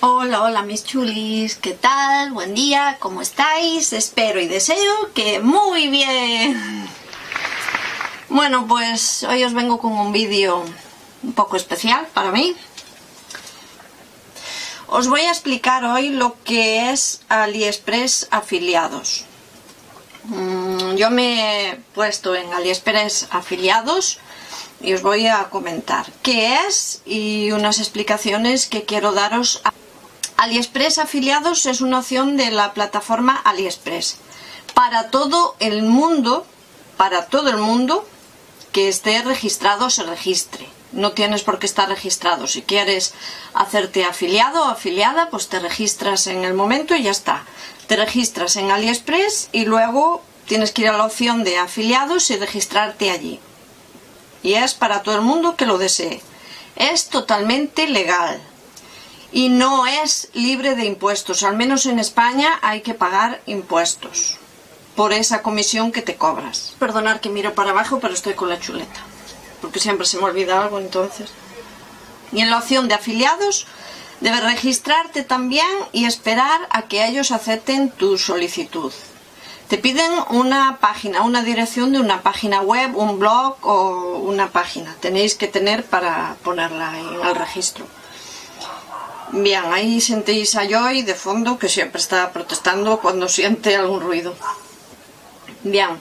Hola, hola mis chulis, ¿qué tal? Buen día, ¿cómo estáis? Espero y deseo que muy bien. Bueno, pues hoy os vengo con un vídeo un poco especial para mí. Os voy a explicar hoy lo que es AliExpress afiliados. Mm, yo me he puesto en AliExpress afiliados y os voy a comentar qué es y unas explicaciones que quiero daros. AliExpress afiliados es una opción de la plataforma AliExpress para todo el mundo, para todo el mundo que esté registrado se registre. No tienes por qué estar registrado. Si quieres hacerte afiliado o afiliada, pues te registras en el momento y ya está. Te registras en AliExpress y luego tienes que ir a la opción de afiliados y registrarte allí y es para todo el mundo que lo desee. Es totalmente legal y no es libre de impuestos. Al menos en España hay que pagar impuestos por esa comisión que te cobras. Perdonar que miro para abajo, pero estoy con la chuleta, porque siempre se me olvida algo entonces. Y en la opción de afiliados debes registrarte también y esperar a que ellos acepten tu solicitud. Te piden una página, una dirección de una página web, un blog o una página. Tenéis que tener para ponerla en el registro. Bien, ahí sentéis a Joy de fondo que siempre está protestando cuando siente algún ruido. Bien,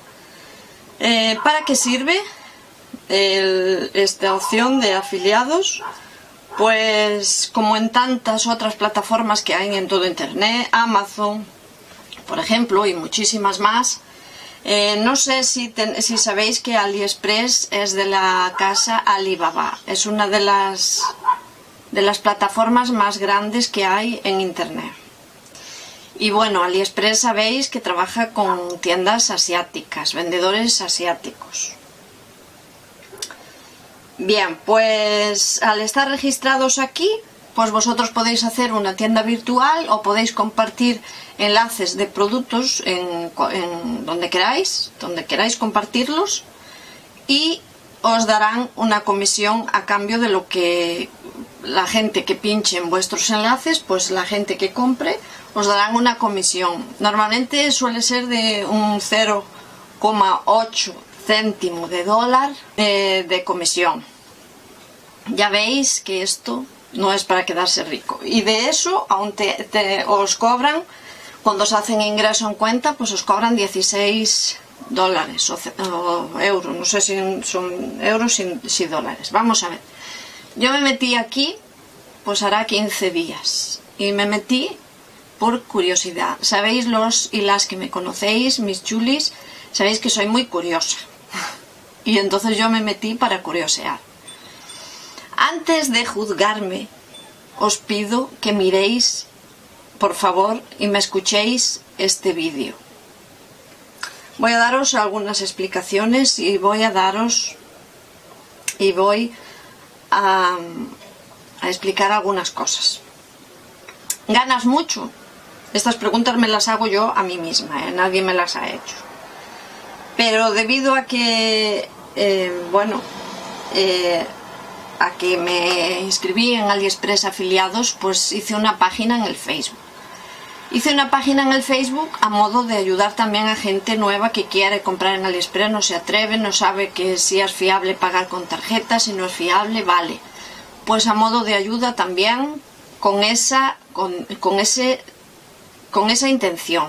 eh, ¿para qué sirve esta opción de afiliados? Pues como en tantas otras plataformas que hay en todo Internet, Amazon, por ejemplo, y muchísimas más. Eh, no sé si, si sabéis que AliExpress es de la casa Alibaba. Es una de las, de las plataformas más grandes que hay en Internet. Y bueno, AliExpress sabéis que trabaja con tiendas asiáticas, vendedores asiáticos. Bien, pues al estar registrados aquí, pues vosotros podéis hacer una tienda virtual o podéis compartir enlaces de productos en, donde queráis, donde queráis compartirlos y os darán una comisión a cambio de lo que la gente que pinche en vuestros enlaces, pues la gente que compre, os darán una comisión. Normalmente suele ser de un 0,8 céntimo de dólar de comisión. Ya veis que esto no es para quedarse rico. Y de eso, aún te, os cobran, cuando se hacen ingreso en cuenta, pues os cobran 16 dólares o, euros, no sé si son euros y si dólares. Vamos a ver. Yo me metí aquí, pues hará 15 días. Y me metí por curiosidad. Sabéis los y las que me conocéis, mis chulis, sabéis que soy muy curiosa. Y entonces yo me metí para curiosear. Antes de juzgarme, os pido que miréis, por favor, y me escuchéis este vídeo. Voy a daros algunas explicaciones y voy a daros y voy a, explicar algunas cosas. ¿Ganas mucho? Estas preguntas me las hago yo a mí misma, ¿eh? nadie me las ha hecho. Pero debido a que, eh, bueno, eh, a que me inscribí en AliExpress afiliados, pues hice una página en el Facebook. Hice una página en el Facebook a modo de ayudar también a gente nueva que quiere comprar en AliExpress, no se atreve, no sabe que si es fiable pagar con tarjeta, si no es fiable, vale. Pues a modo de ayuda también con esa, con, ese, con esa intención.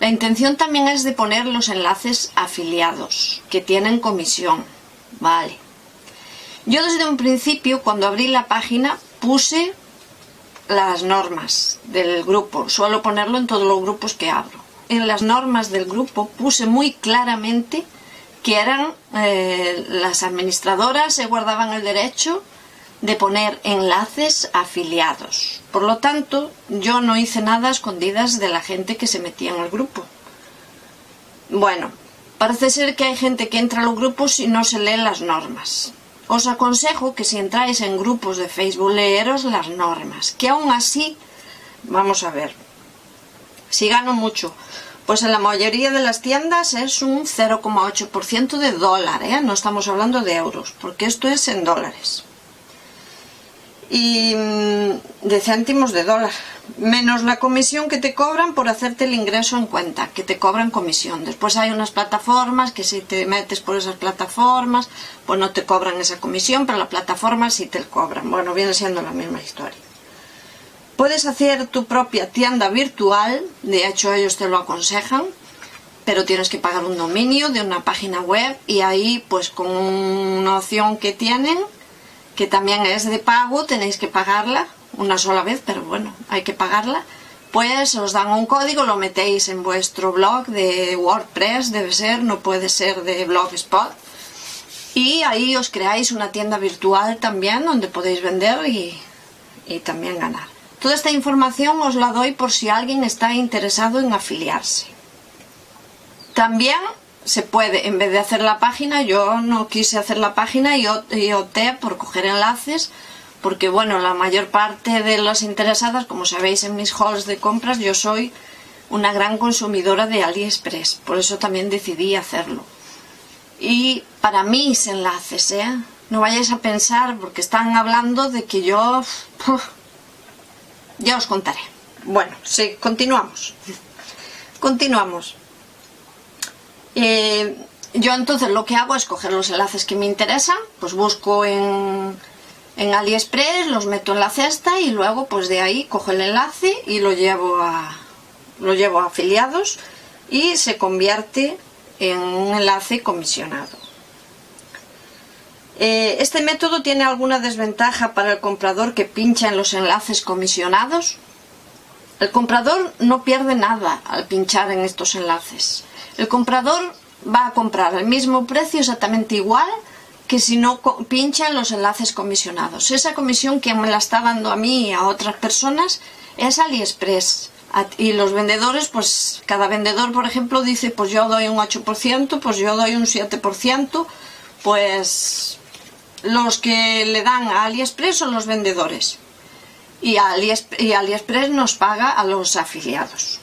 La intención también es de poner los enlaces afiliados, que tienen comisión, vale. Yo desde un principio, cuando abrí la página, puse las normas del grupo. Suelo ponerlo en todos los grupos que abro. En las normas del grupo puse muy claramente que eran eh, las administradoras se guardaban el derecho de poner enlaces afiliados. Por lo tanto, yo no hice nada a escondidas de la gente que se metía en el grupo. Bueno, parece ser que hay gente que entra a los grupos y no se lee las normas. Os aconsejo que si entráis en grupos de Facebook, leeros las normas, que aún así, vamos a ver, si gano mucho, pues en la mayoría de las tiendas es un 0,8% de dólar, ¿eh? no estamos hablando de euros, porque esto es en dólares. Y mm, de céntimos de dólar, menos la comisión que te cobran por hacerte el ingreso en cuenta, que te cobran comisión. Después hay unas plataformas que si te metes por esas plataformas, pues no te cobran esa comisión, pero la plataforma sí te cobran. Bueno, viene siendo la misma historia. Puedes hacer tu propia tienda virtual, de hecho ellos te lo aconsejan, pero tienes que pagar un dominio de una página web y ahí pues con una opción que tienen que también es de pago, tenéis que pagarla una sola vez, pero bueno, hay que pagarla. Pues os dan un código, lo metéis en vuestro blog de WordPress, debe ser, no puede ser de Blogspot. Y ahí os creáis una tienda virtual también donde podéis vender y, y también ganar. Toda esta información os la doy por si alguien está interesado en afiliarse. También se puede, en vez de hacer la página, yo no quise hacer la página y, opté por coger enlaces, porque bueno, la mayor parte de las interesadas, como sabéis en mis halls de compras, yo soy una gran consumidora de AliExpress, por eso también decidí hacerlo. Y para mis enlaces, ¿eh? No vayáis a pensar, porque están hablando de que yo... ya os contaré. Bueno, sí, continuamos. Continuamos. Eh, yo entonces lo que hago es coger los enlaces que me interesan, pues busco en, en AliExpress, los meto en la cesta y luego pues de ahí cojo el enlace y lo llevo a, lo llevo a afiliados y se convierte en un enlace comisionado. Eh, este método tiene alguna desventaja para el comprador que pincha en los enlaces comisionados. El comprador no pierde nada al pinchar en estos enlaces. El comprador va a comprar al mismo precio exactamente igual que si no pincha los enlaces comisionados. Esa comisión que me la está dando a mí y a otras personas es AliExpress. Y los vendedores, pues cada vendedor, por ejemplo, dice, pues yo doy un 8%, pues yo doy un 7%, pues los que le dan a AliExpress son los vendedores. Y AliExpress nos paga a los afiliados.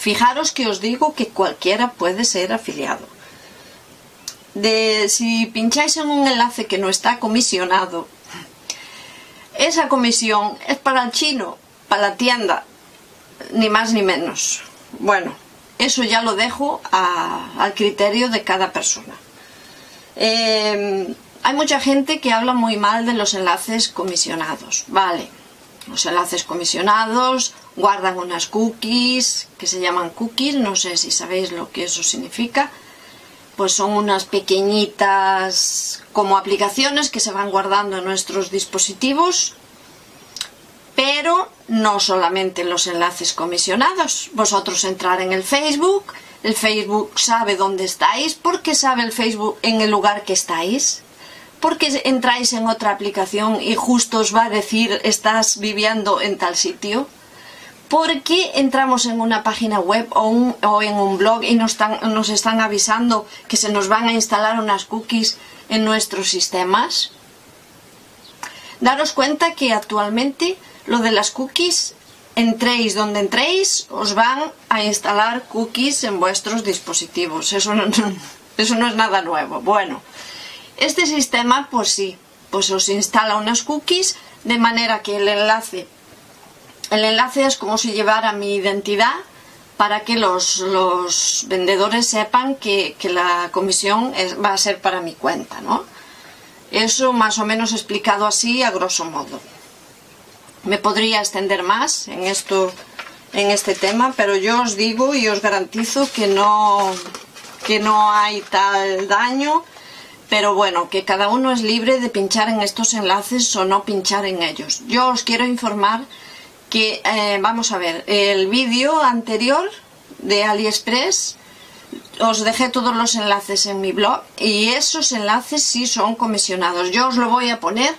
Fijaros que os digo que cualquiera puede ser afiliado. De, si pincháis en un enlace que no está comisionado, esa comisión es para el chino, para la tienda, ni más ni menos. Bueno, eso ya lo dejo al criterio de cada persona. Eh, hay mucha gente que habla muy mal de los enlaces comisionados. Vale, los enlaces comisionados guardan unas cookies que se llaman cookies, no sé si sabéis lo que eso significa. Pues son unas pequeñitas como aplicaciones que se van guardando en nuestros dispositivos, pero no solamente los enlaces comisionados. Vosotros entrar en el Facebook, el Facebook sabe dónde estáis, porque sabe el Facebook en el lugar que estáis ¿Por qué entráis en otra aplicación y justo os va a decir estás viviendo en tal sitio? ¿Por qué entramos en una página web o, en un blog y nos están, avisando que se nos van a instalar unas cookies en nuestros sistemas? Daros cuenta que actualmente lo de las cookies, entréis donde entréis, os van a instalar cookies en vuestros dispositivos. Eso no es nada nuevo. Bueno, este sistema, pues sí, pues os instala unas cookies de manera que el enlace, el enlace es como si llevara mi identidad para que los, vendedores sepan que, la comisión va a ser para mi cuenta, ¿no? Eso más o menos explicado así a grosso modo. Me podría extender más en esto, en este tema, pero yo os digo y os garantizo que no, que no hay tal daño pero bueno, que cada uno es libre de pinchar en estos enlaces o no pinchar en ellos. Yo os quiero informar que, eh, vamos a ver, el vídeo anterior de AliExpress os dejé todos los enlaces en mi blog y esos enlaces sí son comisionados. Yo os lo voy a poner,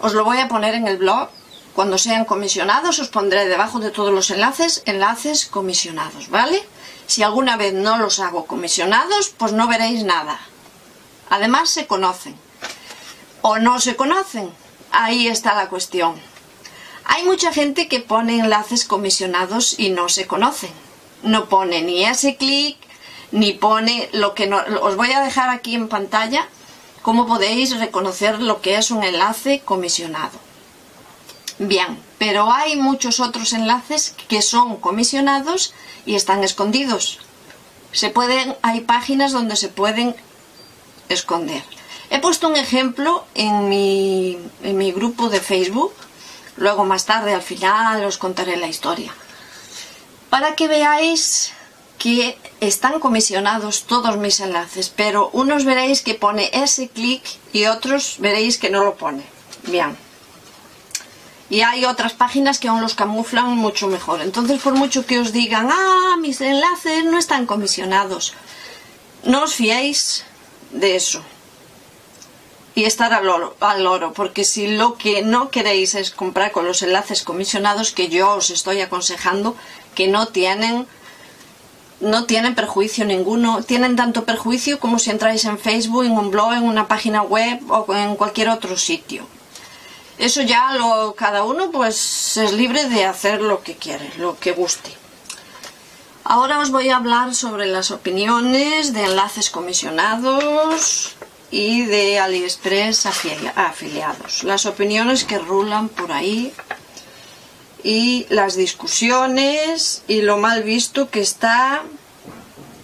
os lo voy a poner en el blog. Cuando sean comisionados os pondré debajo de todos los enlaces, enlaces comisionados, ¿vale? Si alguna vez no los hago comisionados, pues no veréis nada. Además se conocen. O no se conocen. Ahí está la cuestión. Hay mucha gente que pone enlaces comisionados y no se conocen. No pone ni ese clic, ni pone lo que no... Os voy a dejar aquí en pantalla cómo podéis reconocer lo que es un enlace comisionado. Bien, pero hay muchos otros enlaces que son comisionados y están escondidos. Se pueden, hay páginas donde se pueden esconder. He puesto un ejemplo en mi, en mi grupo de Facebook, luego más tarde al final os contaré la historia, para que veáis que están comisionados todos mis enlaces, pero unos veréis que pone ese clic y otros veréis que no lo pone. Bien. Y hay otras páginas que aún los camuflan mucho mejor. Entonces, por mucho que os digan, ah, mis enlaces no están comisionados, no os fiéis de eso. Y estar al oro, al oro, porque si lo que no queréis es comprar con los enlaces comisionados, que yo os estoy aconsejando, que no tienen no tienen perjuicio ninguno. Tienen tanto perjuicio como si entráis en Facebook, en un blog, en una página web o en cualquier otro sitio. Eso ya lo, cada uno pues es libre de hacer lo que quiere, lo que guste. Ahora os voy a hablar sobre las opiniones de enlaces comisionados y de AliExpress afiliados. Las opiniones que rulan por ahí y las discusiones y lo mal visto que está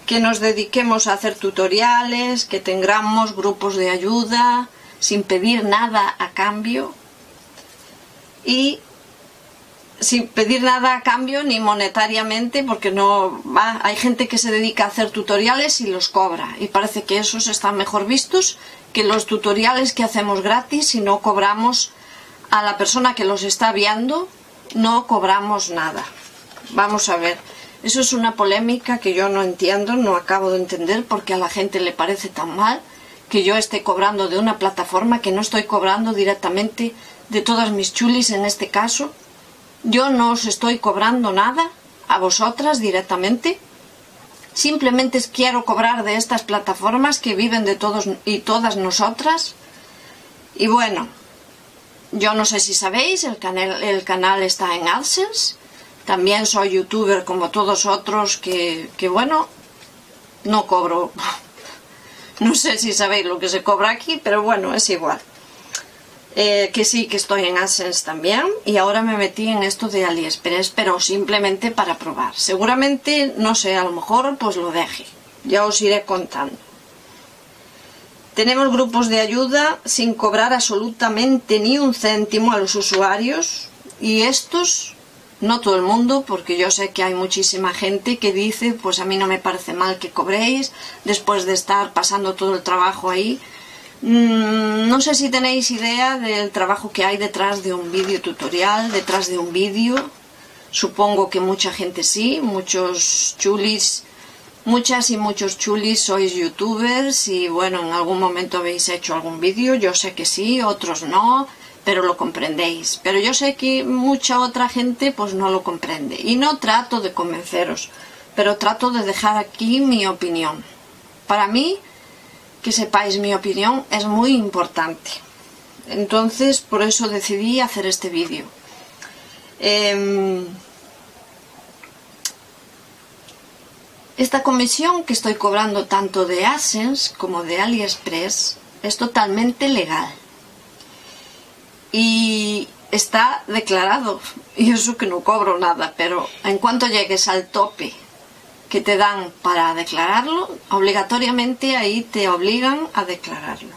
que nos dediquemos a hacer tutoriales, que tengamos grupos de ayuda sin pedir nada a cambio y sin pedir nada a cambio ni monetariamente porque no va, hay gente que se dedica a hacer tutoriales y los cobra y parece que esos están mejor vistos que los tutoriales que hacemos gratis y no cobramos a la persona que los está viendo no cobramos nada. Vamos a ver, eso es una polémica que yo no entiendo, no acabo de entender porque a la gente le parece tan mal que yo esté cobrando de una plataforma que no estoy cobrando directamente de todas mis chulis en este caso. Yo no os estoy cobrando nada a vosotras directamente. Simplemente quiero cobrar de estas plataformas que viven de todos y todas nosotras. Y bueno, yo no sé si sabéis, el canal, el canal está en AdSense. También soy youtuber como todos otros que, que bueno, no cobro. no sé si sabéis lo que se cobra aquí, pero bueno, es igual. Eh, que sí, que estoy en AdSense también y ahora me metí en esto de AliExpress, pero simplemente para probar. Seguramente, no sé, a lo mejor pues lo deje. Ya os iré contando. Tenemos grupos de ayuda sin cobrar absolutamente ni un céntimo a los usuarios y estos, no todo el mundo, porque yo sé que hay muchísima gente que dice, pues a mí no me parece mal que cobréis después de estar pasando todo el trabajo ahí. Mm, no sé si tenéis idea del trabajo que hay detrás de un vídeo tutorial, detrás de un vídeo. Supongo que mucha gente sí, muchos chulis Muchas y muchos chulis sois youtubers y bueno, en algún momento habéis hecho algún vídeo, yo sé que sí, otros no, pero lo comprendéis. Pero yo sé que mucha otra gente pues no lo comprende y no trato de convenceros, pero trato de dejar aquí mi opinión. Para mí, que sepáis mi opinión es muy importante. Entonces, por eso decidí hacer este vídeo. Em, Esta comisión que estoy cobrando tanto de AdSense como de AliExpress es totalmente legal. Y está declarado. Y eso que no cobro nada, pero en cuanto llegues al tope que te dan para declararlo, obligatoriamente ahí te obligan a declararlo.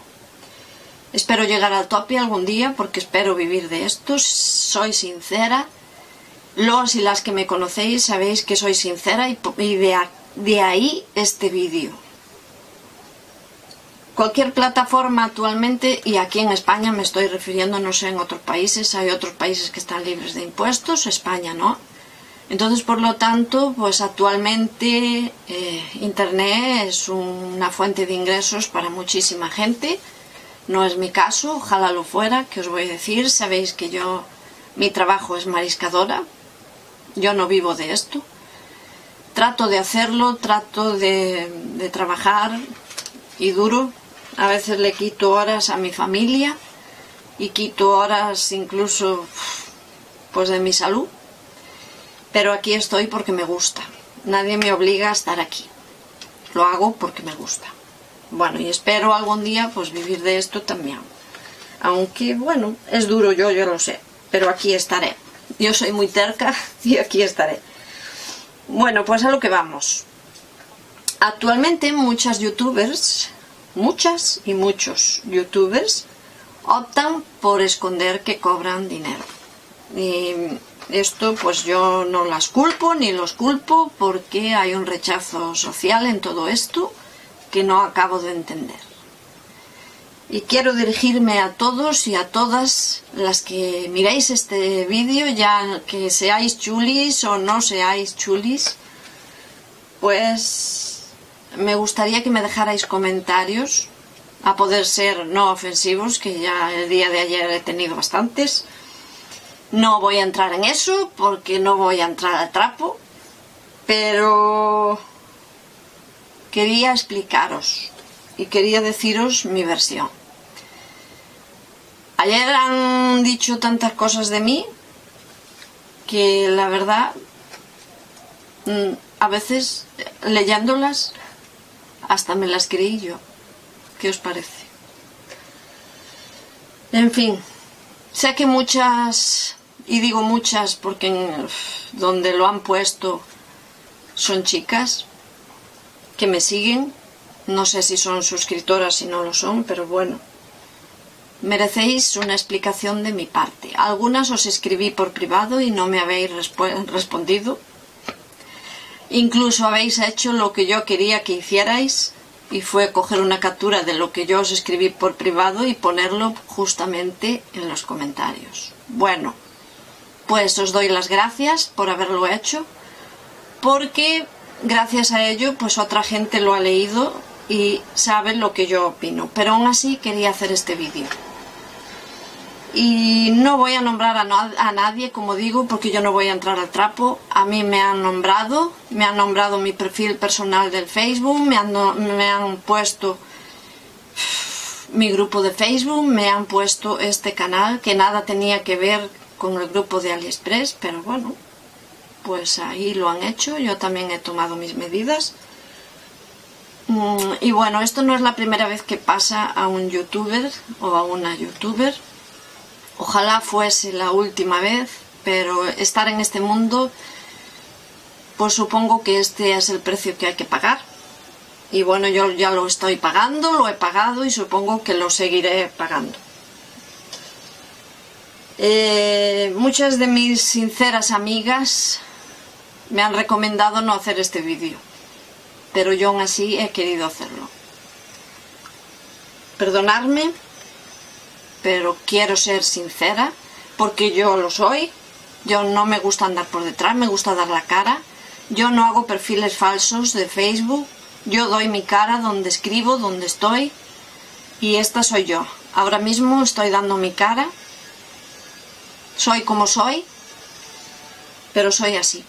Espero llegar al tope algún día porque espero vivir de esto. Soy sincera. Los y las que me conocéis sabéis que soy sincera y, de de ahí este vídeo. Cualquier plataforma actualmente, y aquí en España me estoy refiriendo, no sé, en otros países, hay otros países que están libres de impuestos, España no. Entonces, por lo tanto, pues actualmente eh, Internet es una fuente de ingresos para muchísima gente. No es mi caso, ojalá lo fuera, que os voy a decir. Sabéis que yo, mi trabajo es mariscadora, yo no vivo de esto trato de hacerlo, trato de, trabajar y duro. A veces le quito horas a mi familia y quito horas incluso pues de mi salud. Pero aquí estoy porque me gusta. Nadie me obliga a estar aquí. Lo hago porque me gusta. Bueno, y espero algún día pues vivir de esto también. Aunque, bueno, es duro yo, yo lo sé, pero aquí estaré. Yo soy muy terca y aquí estaré. Bueno, pues a lo que vamos. Actualmente muchas youtubers, muchas y muchos youtubers optan por esconder que cobran dinero. Y esto pues yo no las culpo ni los culpo porque hay un rechazo social en todo esto que no acabo de entender. Y quiero dirigirme a todos y a todas las que miráis este vídeo, ya que seáis chulis o no seáis chulis, pues me gustaría que me dejarais comentarios, a poder ser no ofensivos, que ya el día de ayer he tenido bastantes, no voy a entrar en eso porque no voy a entrar al trapo, pero quería explicaros y quería deciros mi versión. Ayer han dicho tantas cosas de mí que la verdad mm, a veces leyéndolas hasta me las creí yo. ¿Qué os parece? En fin, sé que muchas y digo muchas porque donde lo han puesto son chicas que me siguen. No sé si son suscriptoras, si no lo son, pero bueno. Merecéis una explicación de mi parte. Algunas os escribí por privado y no me habéis respondido. Incluso habéis hecho lo que yo quería que hicierais y fue coger una captura de lo que yo os escribí por privado y ponerlo justamente en los comentarios. Bueno, pues os doy las gracias por haberlo hecho, porque gracias a ello pues otra gente lo ha leído y sabe lo que yo opino. Pero aún así quería hacer este vídeo. Y no voy a nombrar a, nadie, como digo, porque yo no voy a entrar al trapo. A mí me han nombrado, me han nombrado mi perfil personal del Facebook, me han, me han puesto mi grupo de Facebook, me han puesto este canal que nada tenía que ver con el grupo de AliExpress, pero bueno, pues ahí lo han hecho, yo también he tomado mis medidas. Mm, y bueno, esto no es la primera vez que pasa a un youtuber o a una youtuber. Ojalá fuese la última vez, pero estar en este mundo, pues supongo que este es el precio que hay que pagar. Y bueno, yo ya lo estoy pagando, lo he pagado y supongo que lo seguiré pagando. Eh, muchas de mis sinceras amigas me han recomendado no hacer este vídeo, pero yo aún así he querido hacerlo. Perdonadme, pero quiero ser sincera, porque yo lo soy. Yo no me gusta andar por detrás, me gusta dar la cara. Yo no hago perfiles falsos de Facebook. Yo doy mi cara donde escribo, donde estoy. Y esta soy yo. Ahora mismo estoy dando mi cara soy como soy, pero soy así.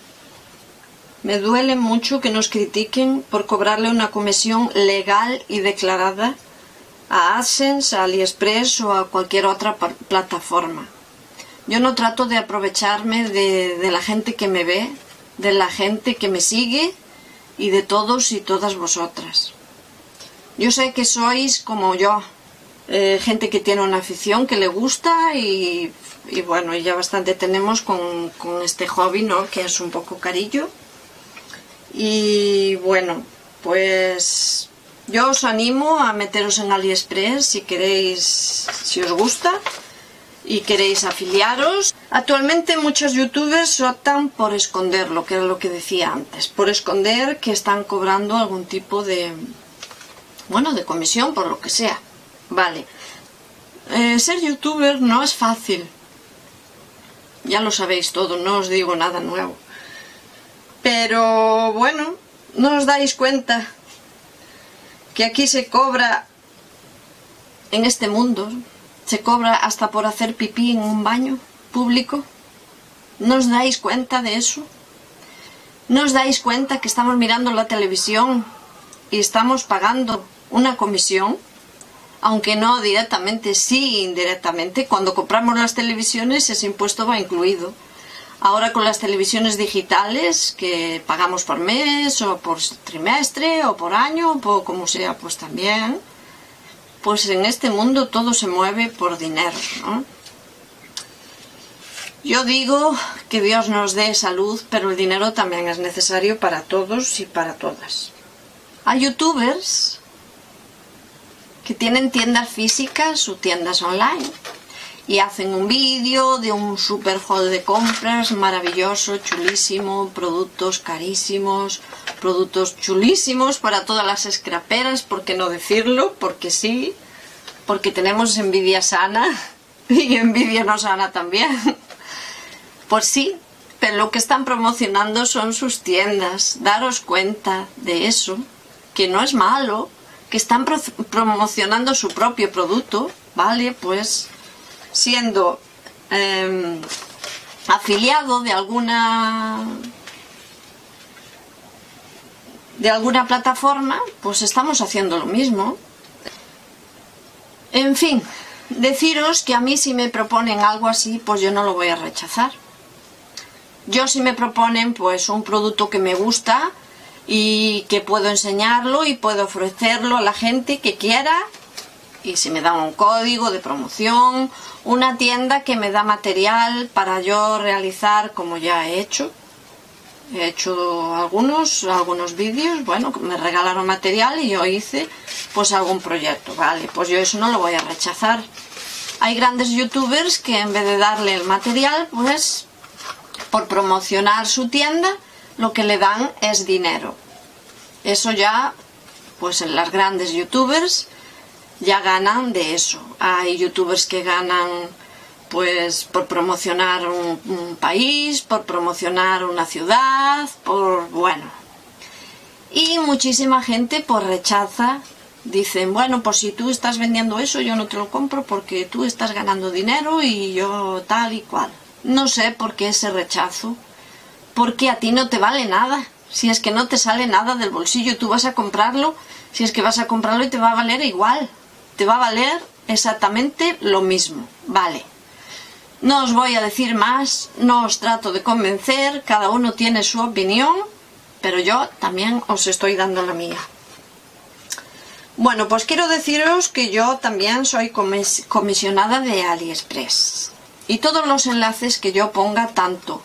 Me duele mucho que nos critiquen por cobrarle una comisión legal y declarada a AdSense, a AliExpress o a cualquier otra plataforma. Yo no trato de aprovecharme de, la gente que me ve, de la gente que me sigue y de todos y todas vosotras. Yo sé que sois como yo, eh, gente que tiene una afición que le gusta y, bueno, ya bastante tenemos con, este hobby, ¿no? Que es un poco carillo. Y bueno, pues yo os animo a meteros en AliExpress si queréis, si os gusta y queréis afiliaros. Actualmente muchos youtubers optan por esconder lo que era lo que decía antes, por esconder que están cobrando algún tipo de, bueno, de comisión por lo que sea. Vale. Eh, ser youtuber no es fácil. Ya lo sabéis todo, no os digo nada nuevo. Pero bueno, no os dais cuenta que aquí se cobra, en este mundo, se cobra hasta por hacer pipí en un baño público. ¿No os dais cuenta de eso? ¿No os dais cuenta que estamos mirando la televisión y estamos pagando una comisión? Aunque no directamente, sí indirectamente. Cuando compramos las televisiones ese impuesto va incluido. Ahora con las televisiones digitales que pagamos por mes o por trimestre o por año o como sea, pues también, pues en este mundo todo se mueve por dinero, ¿no? Yo digo que Dios nos dé salud, pero el dinero también es necesario para todos y para todas. Hay youtubers que tienen tiendas físicas o tiendas online y hacen un vídeo de un super haul de compras maravilloso, chulísimo, productos carísimos, productos chulísimos para todas las scraperas, ¿por qué no decirlo? Porque sí, porque tenemos envidia sana y envidia no sana también. Pues sí, pero lo que están promocionando son sus tiendas. Daros cuenta de eso, que no es malo, que están promocionando su propio producto, ¿vale? Pues siendo em, afiliado de alguna de alguna plataforma, pues estamos haciendo lo mismo. En fin, deciros que a mí si me proponen algo así, pues yo no lo voy a rechazar. Yo si me proponen pues un producto que me gusta y que puedo enseñarlo y puedo ofrecerlo a la gente que quiera y si me dan un código de promoción, una tienda que me da material para yo realizar como ya he hecho. He hecho algunos, algunos vídeos, bueno, me regalaron material y yo hice pues algún proyecto, vale, pues yo eso no lo voy a rechazar. Hay grandes youtubers que en vez de darle el material, pues por promocionar su tienda, lo que le dan es dinero. Eso ya, pues en las grandes youtubers ya ganan de eso. Hay youtubers que ganan pues por promocionar un, país, por promocionar una ciudad, por bueno. Y muchísima gente por rechaza, dicen, bueno, pues si tú estás vendiendo eso, yo no te lo compro porque tú estás ganando dinero y yo tal y cual. No sé por qué ese rechazo, porque a ti no te vale nada. Si es que no te sale nada del bolsillo, tú vas a comprarlo, si es que vas a comprarlo y te va a valer igual. Te va a valer exactamente lo mismo. Vale. No os voy a decir más, no os trato de convencer, cada uno tiene su opinión, pero yo también os estoy dando la mía. Bueno, pues quiero deciros que yo también soy comisionada de AliExpress y todos los enlaces que yo ponga tanto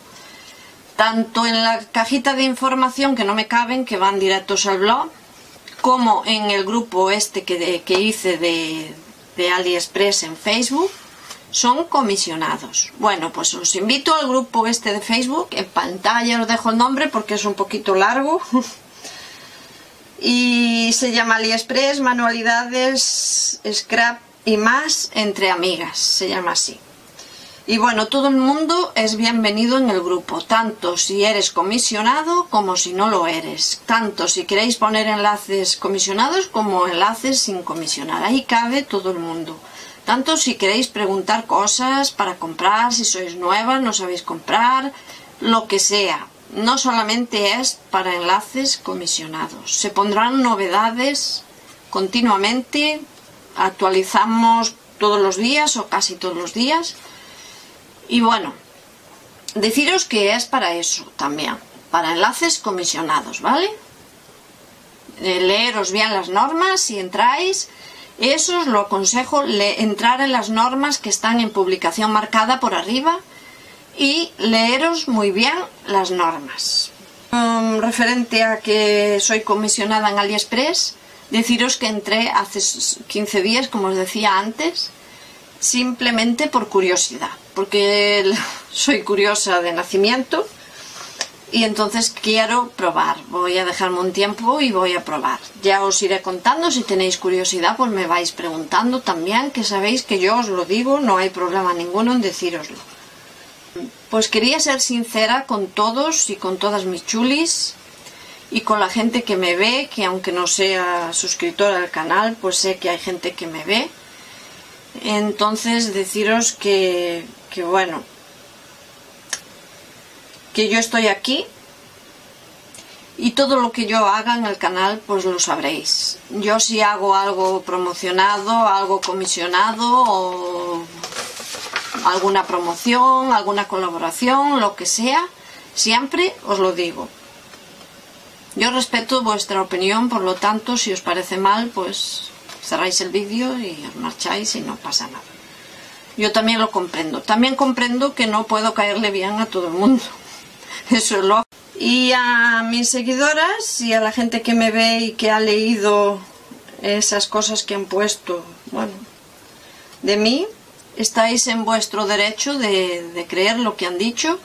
tanto en la cajita de información que no me caben que van directos al blog como en el grupo este que, hice de, de AliExpress en Facebook son comisionados. Bueno, pues os invito al grupo este de Facebook. En pantalla os dejo el nombre porque es un poquito largo. y se llama AliExpress Manualidades Scrap y más entre amigas. Se llama así. Y bueno, todo el mundo es bienvenido en el grupo, tanto si eres comisionado como si no lo eres. Tanto si queréis poner enlaces comisionados como enlaces sin comisionar. Ahí cabe todo el mundo. Tanto si queréis preguntar cosas para comprar, si sois nuevas, no sabéis comprar, lo que sea. No solamente es para enlaces comisionados. Se pondrán novedades continuamente, actualizamos todos los días o casi todos los días y bueno, deciros que es para eso también, para enlaces comisionados, ¿vale? Eh, leeros bien las normas si entráis. Eso os lo aconsejo, entrar en las normas que están en publicación marcada por arriba y leeros muy bien las normas. Um, referente a que soy comisionada en AliExpress, deciros que entré hace 15 días, como os decía antes, simplemente por curiosidad porque soy curiosa de nacimiento y entonces quiero probar. Voy a dejarme un tiempo y voy a probar. Ya os iré contando, si tenéis curiosidad pues me vais preguntando también, que sabéis que yo os lo digo, no hay problema ninguno en decíroslo. Pues quería ser sincera con todos y con todas mis chulis y con la gente que me ve, que aunque no sea suscriptora al canal, pues sé que hay gente que me ve. Entonces deciros que que bueno, que yo estoy aquí y todo lo que yo haga en el canal pues lo sabréis. Yo si hago algo promocionado, algo comisionado o alguna promoción, alguna colaboración, lo que sea, siempre os lo digo. Yo respeto vuestra opinión, por lo tanto, si os parece mal, pues cerráis el vídeo y os marcháis y no pasa nada. Yo también lo comprendo. También comprendo que no puedo caerle bien a todo el mundo. Eso es lo... Y a mis seguidoras y a la gente que me ve y que ha leído esas cosas que han puesto, bueno, de mí, estáis en vuestro derecho de, de creer lo que han dicho.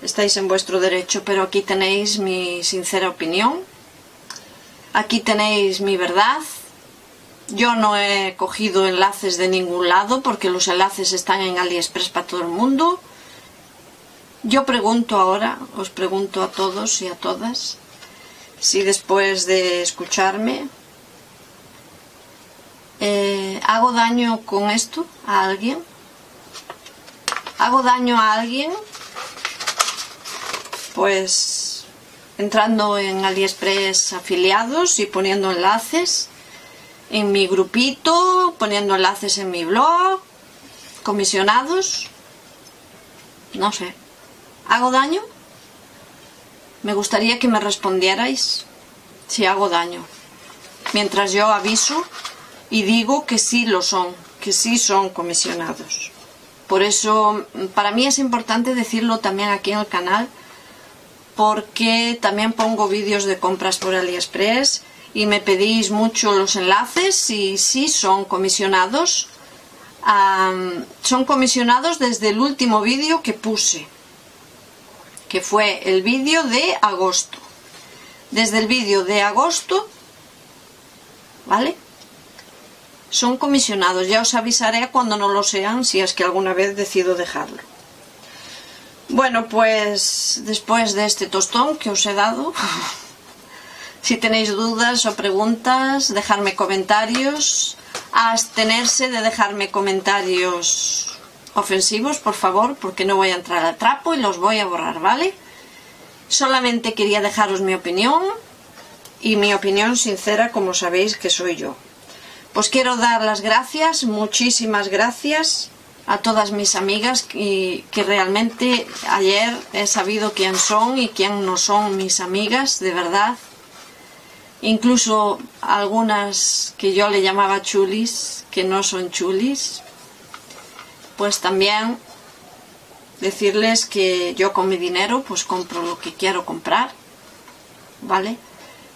Estáis en vuestro derecho, pero aquí tenéis mi sincera opinión. Aquí tenéis mi verdad. Yo no he cogido enlaces de ningún lado porque los enlaces están en AliExpress para todo el mundo. Yo pregunto ahora, os pregunto a todos y a todas, si después de escucharme eh, ¿Hago daño con esto a alguien? ¿Hago daño a alguien? Pues entrando en AliExpress afiliados y poniendo enlaces en mi grupito, poniendo enlaces en mi blog, comisionados, no sé. ¿Hago daño? Me gustaría que me respondierais si hago daño. Mientras yo aviso y digo que sí lo son, que sí son comisionados. Por eso, para mí es importante decirlo también aquí en el canal, porque también pongo vídeos de compras por AliExpress y me pedís mucho los enlaces y sí son comisionados. son comisionados desde el último vídeo que puse, que fue el vídeo de agosto. Desde el vídeo de agosto, ¿vale? son comisionados. Ya os avisaré cuando no lo sean, si es que alguna vez decido dejarlo. Bueno, pues después de este tostón que os he dado, si tenéis dudas o preguntas, dejarme comentarios, abstenerse de dejarme comentarios ofensivos, por favor, porque no voy a entrar al trapo y los voy a borrar, ¿vale? Solamente quería dejaros mi opinión y mi opinión sincera, como sabéis que soy yo. Os quiero dar las gracias, muchísimas gracias a todas mis amigas que, que realmente ayer he sabido quién son y quién no son mis amigas, de verdad. Incluso algunas que yo le llamaba chulis, que no son chulis. Pues también decirles que yo con mi dinero pues compro lo que quiero comprar, ¿vale?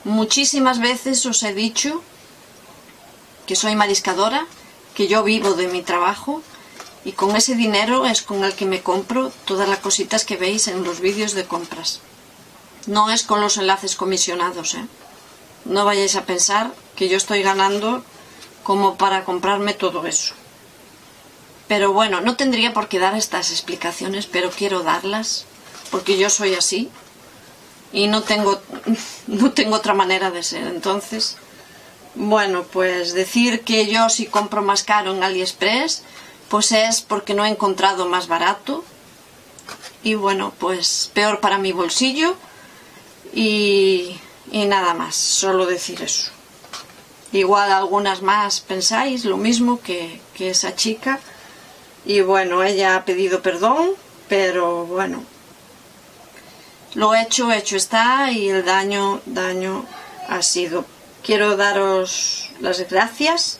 Muchísimas veces os he dicho que soy mariscadora, que yo vivo de mi trabajo y con ese dinero es con el que me compro todas las cositas que veis en los vídeos de compras. No es con los enlaces comisionados, ¿eh? No vayáis a pensar que yo estoy ganando como para comprarme todo eso. Pero bueno, no tendría por qué dar estas explicaciones, pero quiero darlas, porque yo soy así y no tengo, no tengo otra manera de ser. Entonces, bueno, pues decir que yo si compro más caro en AliExpress, pues es porque no he encontrado más barato. Y bueno, pues peor para mi bolsillo. Y, nada más, solo decir eso. Igual algunas más pensáis lo mismo que, que esa chica. Y bueno, ella ha pedido perdón, pero bueno, lo hecho, hecho está y el daño, daño ha sido Quiero daros las gracias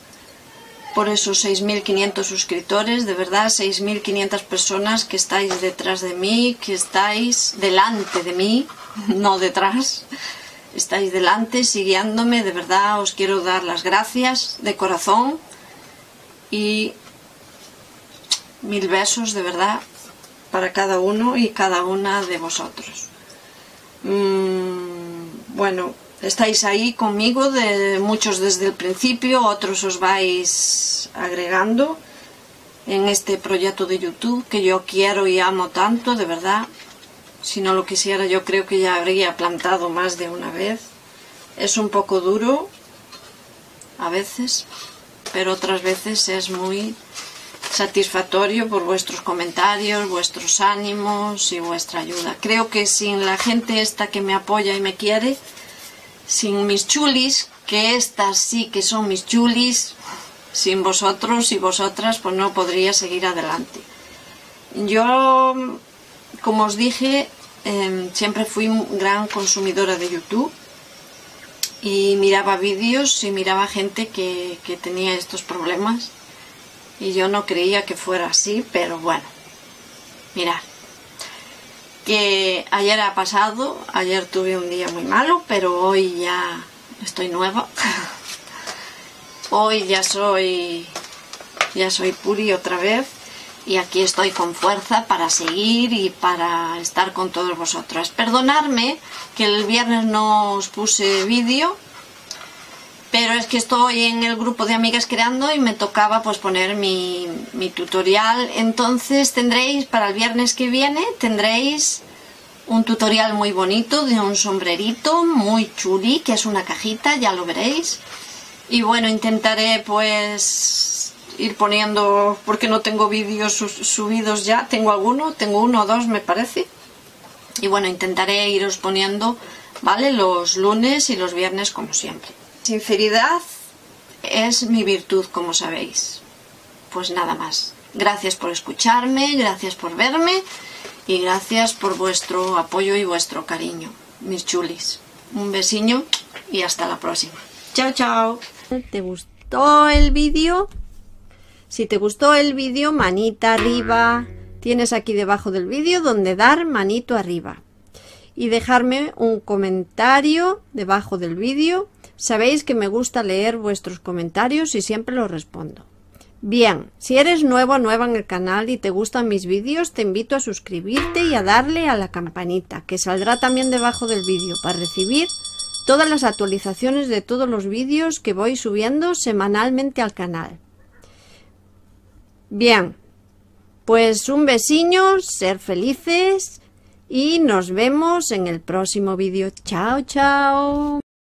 por esos 6.500 suscriptores, de verdad, 6.500 personas que estáis detrás de mí, que estáis delante de mí, no detrás, estáis delante, siguiéndome, de verdad os quiero dar las gracias de corazón y mil besos, de verdad, para cada uno y cada una de vosotros. Mm, bueno, estáis ahí conmigo, de muchos desde el principio, otros os vais agregando en este proyecto de YouTube que yo quiero y amo tanto, de verdad. Si no lo quisiera yo creo que ya habría plantado más de una vez. Es un poco duro a veces, pero otras veces es muy satisfactorio por vuestros comentarios, vuestros ánimos y vuestra ayuda. Creo que sin la gente esta que me apoya y me quiere, sin mis chulis, que estas sí que son mis chulis, sin vosotros y vosotras pues no podría seguir adelante. Yo, como os dije, em, siempre fui gran consumidora de YouTube y miraba vídeos y miraba gente que, que tenía estos problemas y yo no creía que fuera así, pero bueno, mirad que ayer ha pasado, ayer tuve un día muy malo, pero hoy ya estoy nueva. hoy ya soy ya soy Puri otra vez y aquí estoy con fuerza para seguir y para estar con todos vosotros. Perdonadme que el viernes no os puse vídeo, pero es que estoy en el grupo de amigas creando y me tocaba pues poner mi, mi tutorial. Entonces tendréis para el viernes que viene, tendréis un tutorial muy bonito de un sombrerito muy chuli, que es una cajita, ya lo veréis. Y bueno, intentaré pues ir poniendo, porque no tengo vídeos subidos ya, tengo alguno, tengo uno o dos me parece. Y bueno, intentaré iros poniendo, ¿vale? Los lunes y los viernes como siempre. Sinceridad es mi virtud, como sabéis. Pues nada más. Gracias por escucharme, gracias por verme y gracias por vuestro apoyo y vuestro cariño, mis chulis. Un besiño y hasta la próxima. Chao, chao. ¿Te gustó el vídeo? Si te gustó el vídeo, manita arriba. Tienes aquí debajo del vídeo donde dar manito arriba. Y dejarme un comentario debajo del vídeo Sabéis que me gusta leer vuestros comentarios y siempre los respondo. Bien, si eres nuevo o nueva en el canal y te gustan mis vídeos, te invito a suscribirte y a darle a la campanita, que saldrá también debajo del vídeo, para recibir todas las actualizaciones de todos los vídeos que voy subiendo semanalmente al canal. Bien, pues un besiño, ser felices y nos vemos en el próximo vídeo. Chao, chao.